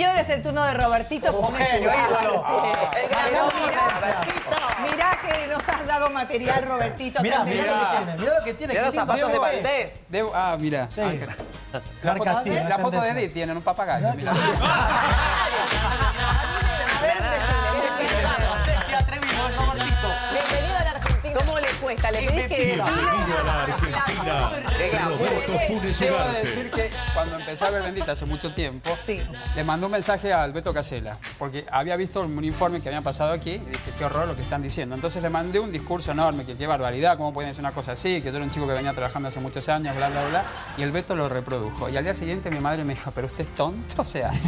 Y ahora es el turno de Robertito. Un genio, ídolo. arte. El Pero gran mirá, mirá que nos has dado material, Robertito. Mirá, también. mirá lo que tiene, mirá lo que tiene. Mirá los zapatos de. Valdés. Debo- ah, mira. Sí. La foto, tiene, la foto de. Edith tienen un papagayo, mira. Cuesta? ¿Le pedís que Bienvenido desfile? a la Argentina. Roberto Funes Debo Ugarte. decir que cuando empecé a ver Bendita hace mucho tiempo, Sí. le mandé un mensaje al Beto Casella, porque había visto un informe que había pasado aquí y dije, qué horror lo que están diciendo. Entonces le mandé un discurso enorme, que qué barbaridad, cómo pueden decir una cosa así, que yo era un chico que venía trabajando hace muchos años, bla, bla, bla. Y el Beto lo reprodujo. Y al día siguiente mi madre me dijo, pero usted es tonto, o sea.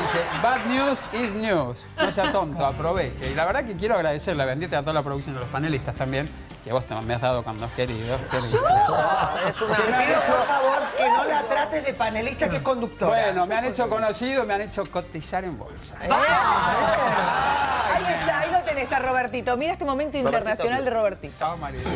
dice, bad news is news. No sea tonto, aproveche. Y la verdad que quiero agradecerle a Bendita y a toda la producción de los panelistas también, que vos te- me has dado cuando has querido. querido. Es una... Te pido, por favor, que no la trates de panelista, que es conductora. Bueno, me han hecho conocido, me han hecho cotizar en bolsa. Ahí está, ahí lo tenés a Robertito. Mira este momento internacional de Robertito. Chao, marido.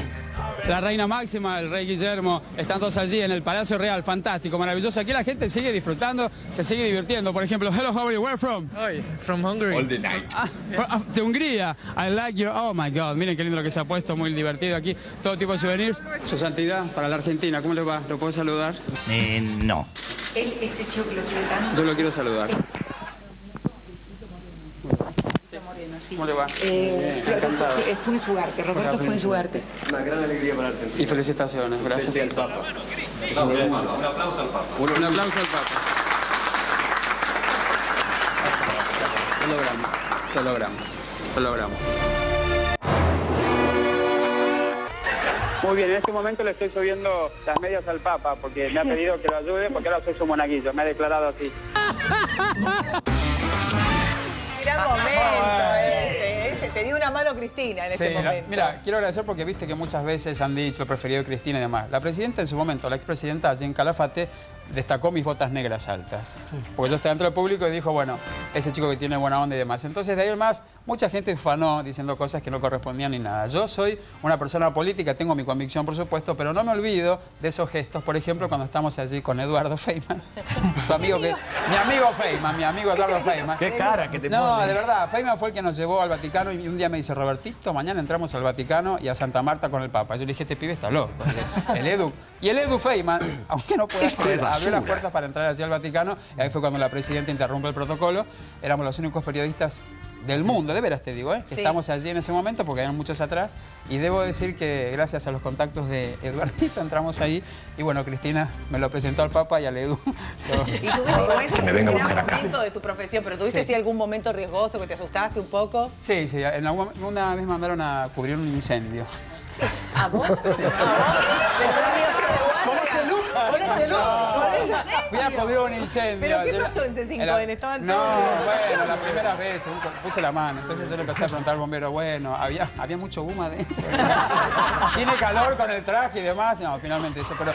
La reina máxima, el rey Guillermo, están todos allí en el Palacio Real, fantástico, maravilloso. Aquí la gente sigue disfrutando, se sigue divirtiendo. Por ejemplo, hello, how are you? Where from? Hi, from Hungary. All the night. Ah, ah, de Hungría. I like your... Oh, my God. Miren qué lindo lo que se ha puesto, muy divertido aquí. Todo tipo de souvenirs. Su santidad, para la Argentina, ¿cómo le va? ¿Lo puedo saludar? Eh, no. Él, ese chico que lo quiere tanto. Yo lo quiero saludar. ¿Cómo le va? Eh, Encantado. eh, Funes Ugarte, Roberto Funes Ugarte. Y felicitaciones, gracias. Un aplauso al Papa. Un aplauso al Papa. Lo logramos, lo logramos, lo logramos. Muy bien, en este momento le estoy subiendo las medias al Papa porque me ha pedido que lo ayude porque ahora soy su monaguillo, me ha declarado así. Gran momento este, este. Te dio una mano Cristina en Sí, ese la- momento. mira, quiero agradecer porque viste que muchas veces han dicho el preferido de Cristina y demás. La presidenta en su momento, la expresidenta Jen Calafate, destacó mis botas negras altas. Porque yo estaba dentro del público y dijo, bueno, ese chico que tiene buena onda y demás. Entonces, de ahí en más, mucha gente ufanó diciendo cosas que no correspondían ni nada. Yo soy una persona política, tengo mi convicción, por supuesto, pero no me olvido de esos gestos. Por ejemplo, cuando estamos allí con Eduardo Feynman, tu amigo que... Mi amigo Feynman, mi amigo Eduardo Feynman. Qué cara que te No, pone. de verdad, Feynman fue el que nos llevó al Vaticano y un día me dice, Robertito, mañana entramos al Vaticano y a Santa Marta con el Papa. Yo le dije, este pibe está loco. El, el Edu. Y el Edu Feynman, aunque no puedas creer, abrió las puertas para entrar allí al Vaticano y ahí fue cuando la presidenta interrumpe el protocolo. Éramos los únicos periodistas del mundo, de veras te digo, ¿eh? que Sí. estamos allí en ese momento porque habían muchos atrás y debo decir que gracias a los contactos de Eduardito entramos ahí y bueno, Cristina me lo presentó al Papa y al Edu. Lo- Y tuviste ese Me venga a gran buscar acá. momento de tu profesión, pero tuviste Sí. así algún momento riesgoso que te asustaste un poco. Sí, sí, en algún- una vez mandaron a cubrir un incendio. ¿A vos? ¿A vos? Look. Fui a cubrir un incendio. ¿Pero qué pasó en C5N? Era- Estaban No, todos vacaciones. bueno, la primera vez según puse la mano. Entonces yo le empecé a preguntar al bombero, bueno, había, había mucho humo adentro. Tiene calor con el traje y demás. No, finalmente eso. Pero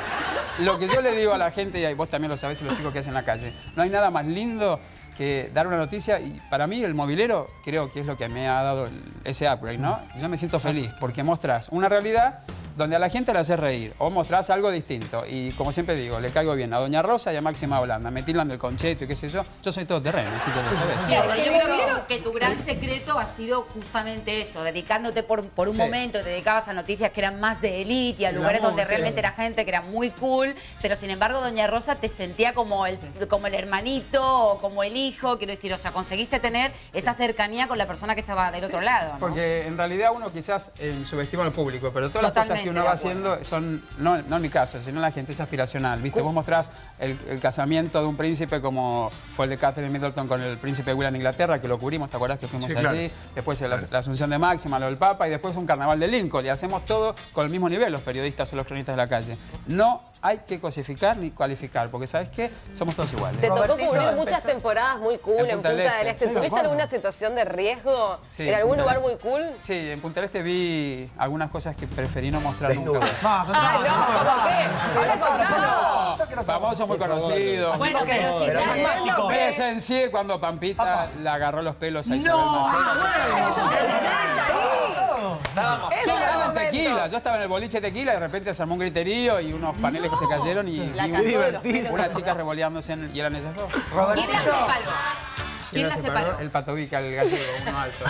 lo que yo le digo a la gente, y vos también lo sabés, y los chicos que hacen en la calle, no hay nada más lindo que dar una noticia y para mí el movilero creo que es lo que me ha dado el- ese upgrade, ¿no? Yo me siento feliz porque mostrás una realidad donde a la gente le haces reír o mostrás algo distinto. Y como siempre digo, le caigo bien a Doña Rosa y a Máxima Holanda. Me tildan del concheto y qué sé yo. Yo soy todo terreno, así que lo sabés. Sí, el movilero que tu gran secreto ha sido justamente eso, dedicándote por, por un Sí. momento, te dedicabas a noticias que eran más de élite y a lugares donde sí. realmente era gente que era muy cool, pero sin embargo Doña Rosa te sentía como el, como el hermanito o como el hijo, quiero decir, o sea, conseguiste tener esa cercanía con la persona que estaba del otro lado, ¿no? Porque en realidad uno quizás eh, subestima al público, pero todas las cosas que uno va haciendo son, no, no en mi caso, sino en la gente, es aspiracional. ¿Viste? Vos mostrás el, el casamiento de un príncipe como fue el de Catherine Middleton con el príncipe William de Inglaterra, que lo cubrimos, ¿te acordás que fuimos Sí, claro. allí? Después la, la asunción de Máxima, lo del Papa, y después un carnaval de Lincoln. Y hacemos todo con el mismo nivel, los periodistas o los cronistas de la calle. No hay que cosificar ni cualificar, porque ¿sabes qué? Somos todos iguales. Te tocó Robertito, cubrir muchas empezó- temporadas muy cool En en Punta del Este. Este. Sí, ¿Tuviste alguna situación de riesgo? Sí, ¿En algún lugar del- muy cool? Sí, en Punta del Este vi algunas cosas que preferí no mostrar Desnudo. nunca. No, no, Ah, no, ¿cómo qué? Quiero saber. Famosos muy conocidos. Bueno, pero dramático. Presencié cuando Pampita le agarró los pelos a Isabel Macedo. Estábamos Es tequila. Yo estaba en el boliche de tequila y de repente se armó un griterío y unos paneles que se cayeron y, La y casó de los pelos. una chica revoleándose en- y eran ellas dos. ¿Quién la separó? ¿Quién la separó? El patovica, el gallego, uno alto.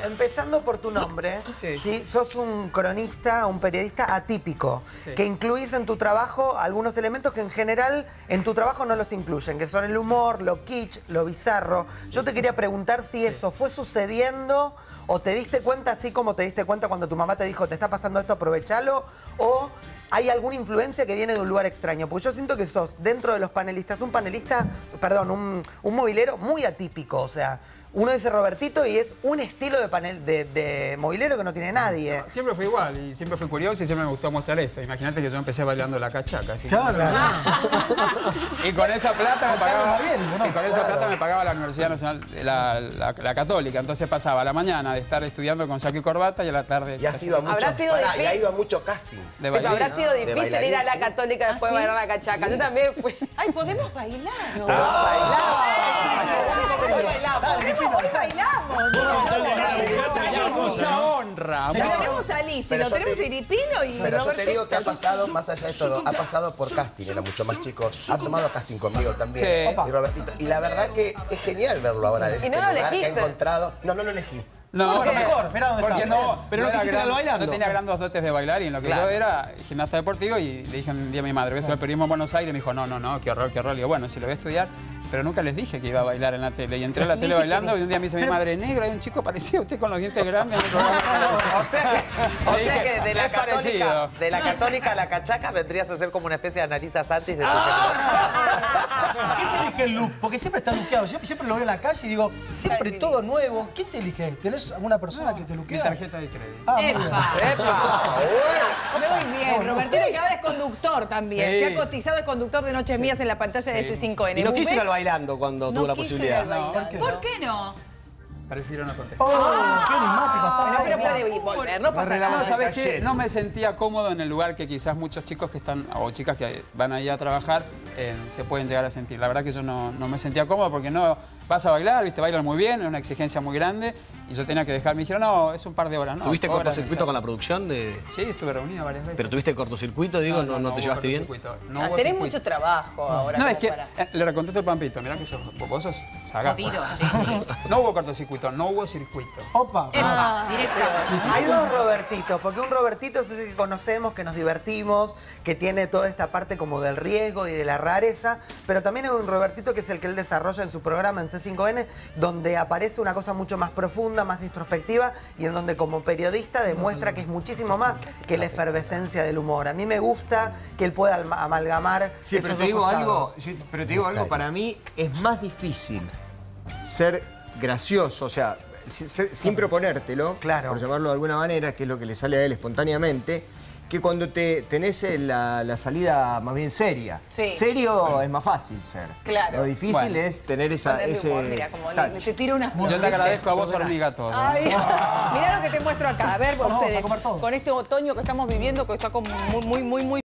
Empezando por tu nombre, Sí. sí. sos un cronista, un periodista atípico, Sí. que incluís en tu trabajo algunos elementos que en general en tu trabajo no los incluyen, que son el humor, lo kitsch, lo bizarro. Yo te quería preguntar si eso fue sucediendo o te diste cuenta así como te diste cuenta cuando tu mamá te dijo, te está pasando esto, aprovechalo, o hay alguna influencia que viene de un lugar extraño. Porque yo siento que sos, dentro de los panelistas, un panelista, perdón, un, un movilero muy atípico. O sea, uno dice Robertito y es un estilo de panel de, de movilero que no tiene nadie. Siempre fui igual y siempre fui curioso y siempre me gustó mostrar esto. Imagínate que yo empecé bailando la cachaca. así que- Y con esa plata me pagaba, y con esa plata me pagaba la Universidad Nacional, la, la- la Católica. Entonces pasaba a la mañana de estar estudiando con saco y corbata y a la tarde Y ha sido a mucho, Habrá sido pará, y ha ido a mucho casting. de Sí, habrá sido De difícil bailarín, ir a la sí. católica después ¿Ah, de sí? bailar la cachaca. Yo también fui. Ay, podemos bailar. ¿no? Hoy bailamos. Hoy bailamos. Mucha honra. Lo tenemos a Pero lo tenemos te- a Iripino y Pero yo te digo que ha pasado, más allá de todo, ha pasado por casting, era mucho más chico. Ha tomado casting conmigo también. Y Robertito. Y la verdad que es genial verlo ahora. Y no lo lugar que ha elegiste. encontrado. No, no lo elegí. No, Bueno, mejor, mirá dónde porque está. no, Pero no era quisiste gran- bailando. No tenía grandes dotes de bailar y en lo que yo era gimnasta deportivo y le dije un día a mi madre, voy a estudiar periodismo en Buenos Aires y me dijo, no, no, no, qué horror, qué horror. Le digo, bueno, sí lo voy a estudiar, pero nunca les dije que iba a bailar en la tele. Y entré a la tele bailando y un día me dice mi madre, negro, hay un chico parecido a usted con los dientes grandes. O sea que, o Le sea dije, que de la católica, de la católica a la cachaca vendrías a ser como una especie de Analiza Santis de tu ¿Quién te elige el look? Porque siempre está luqueado. Siempre, siempre lo veo en la calle y digo, siempre todo nuevo. ¿Quién te elige? ¿Tenés alguna persona que te Mi luquea? tarjeta de crédito. Ah, muy bien. ¡Epa! Muy bien, Robertito, que ahora es conductor también. Sí. Se ha cotizado de conductor de Noches Mías en la pantalla de este 5N. Y no quiso ir al bailando cuando no tuvo la posibilidad. ¿por qué? ¿Por qué no? Prefiero no contestar. Oh, qué enigmático está. Pero, pero puede volver, no pasa No, nada. ¿sabes qué? No me sentía cómodo en el lugar que quizás muchos chicos que están, o chicas que van ahí a trabajar, eh, se pueden llegar a sentir. La verdad que yo no, no me sentía cómodo porque no vas a bailar, viste, bailan muy bien, es una exigencia muy grande, y yo tenía que dejar. Me dijeron, no, es un par de horas, ¿no? ¿Tuviste horas cortocircuito con la producción? de Sí, estuve reunido varias veces. ¿Pero tuviste cortocircuito, digo? ¿No, no, te llevaste bien? No Ah, tenés mucho trabajo ahora. No, es que para- le recontesto el pampito, mirá que sos, vos sos. Jodido, sí, sí. No hubo cortocircuito, no hubo circuito. Opa. Epa, directo. Hay dos Robertitos, porque un Robertito es ese que conocemos, que nos divertimos, que tiene toda esta parte como del riesgo y de la rareza, pero también hay un Robertito que es el que él desarrolla en su programa en C5N, donde aparece una cosa mucho más profunda, más introspectiva y en donde como periodista demuestra que es muchísimo más que la efervescencia del humor. A mí me gusta que él pueda amalgamar. Sí, pero te digo algo, sí, pero te digo algo, para mí es más difícil ser gracioso, o sea, si- ser- sin proponértelo, Claro. por llamarlo de alguna manera, que es lo que le sale a él espontáneamente, que cuando te tenés eh, la, la salida más bien seria. Sí. Serio es más fácil ser. Claro. Lo difícil Bueno. es tener esa, ese humor, mira, como le- te tiro una. Yo te agradezco a vos, hormiga, todo. Ay, mirá lo que te muestro acá. A ver, a ustedes, comer todos. con este otoño que estamos viviendo, que está como muy, muy, muy, muy